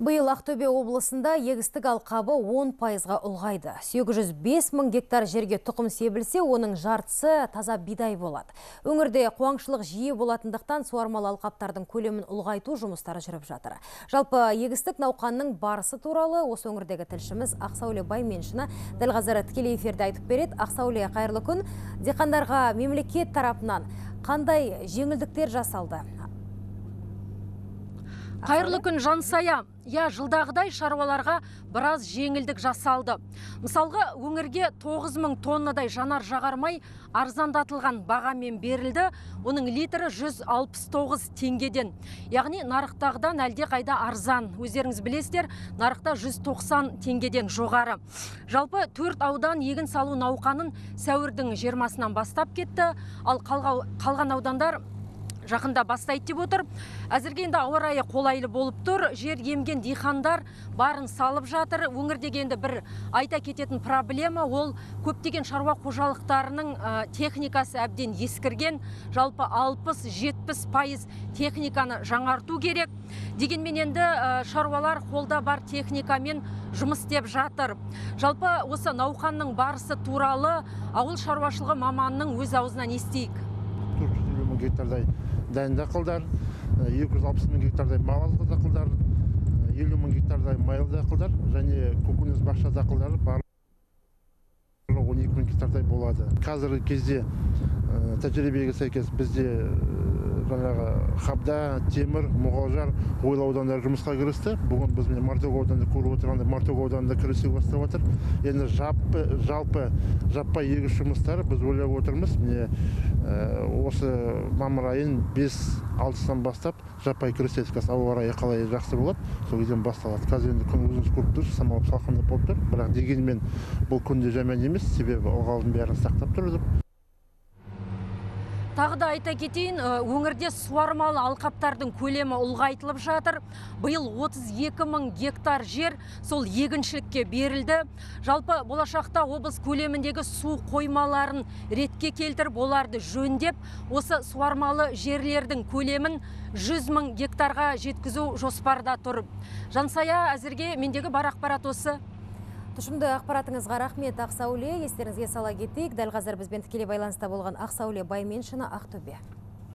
Биыл Ақтөбе облысында егістік алқабы 10 пайызға ұлғайды. 805 мың гектар жерге тұқым себілсе, оның жартысы таза бидай болады. Өңірде қуаңшылық жиі болатындықтан суармалы алқаптардың көлемін ұлғайту жұмыстары жүріп жатыр. Жалпы егістік науқанның барысы туралы осы өңірдегі тілшіміз Ақсауле Байменшіні дәл қазір тікелей эфирде айтып береді. Ақсауле, қайырлы күн. Диқандарға мемлекет тарапынан қандай жеңілдіктер жасалды? Қайырлы күн жансая. Я жылдағыдай шаруаларға біраз жеңілдік жасалды. Мысалға өңірге 9 мың тоннадай жанар жағармай арзандатылған бағамен берілді. Оның литрі 169 теңгеден. Яғни нарықтағыдан әлде қайда арзан. Өздеріңіз білесіздер, нарықта 190 теңгеден жоғары. Жалпы төрт аудан егін салу науқанын сәуірдің 20-сынан бастап кетті. Ал қалған аудандар жақында бастайды деп отыр. Әзірге енді ауа райы қолайлы болып тұр. Жер емген диқандар барын салып жатыр. Өңірдегі енді бір айта кететін проблема ол көптеген шаруа қожалықтарының техникасы әбден ескірген. Жалпы 60-70 пайыз техниканы жаңарту керек. Дегенмен енді шаруалар қолда бар техникамен жұмыс істеп жатыр. Жалпы осы науқанның барысы туралы ауыл шаруашылығы маманының өз аузынан естейік гектардай дән дақылдар екі жүз алпыс мың гектардай мал дақылдар елу мың гектардай майлы дақылдар және көкөніс бақша дақылдары барлығы он екі мың гектардай болады. Қазіргі кезде тәжірибеге сәйкес бізде жаңағы хабда темір мұғалжар ойыл аудандары жұмысқа кірісті. Бүгін біз міне мартөк ауданында көріп отырғандай мартөк ауданында кірісу бастап жатыр енді жалпы жалпы жаппай егіс жұмыстары біз ойлап отырмыз. Міне осы мамыр айын бес алтысынан бастап жаппай кіріседі қазір ауа райы қалай жақсы болады сол кезден басталады. Қазір енді күн өзіңіз көріп тұрсыз самалап салқындап болып тұр бірақ дегенмен бұл күн де жаман емес себебі ылғалдың бәрін сақтап тұрды Тағы да айта кетейін, өңірде суармалы алқаптардың көлемі ұлғайтылып жатыр. Биыл 32 мың гектар жер сол егіншілікке берілді. Жалпы болашақта облыс көлеміндегі су қоймаларын ретке келтіріп, оларды жөндеп, осы суармалы жерлердің көлемін 100 мың гектарға жеткізу жоспарда тұр. Жансая әзірге мендегі бар ақпарат осы. Тұшымды ақпаратыңызға рахмет Ақсауле. Естеріңізге сала кетейік. Дәл қазір бізбен тікелей байланыста болған Ақсауле Байменшіні Ақтөбе.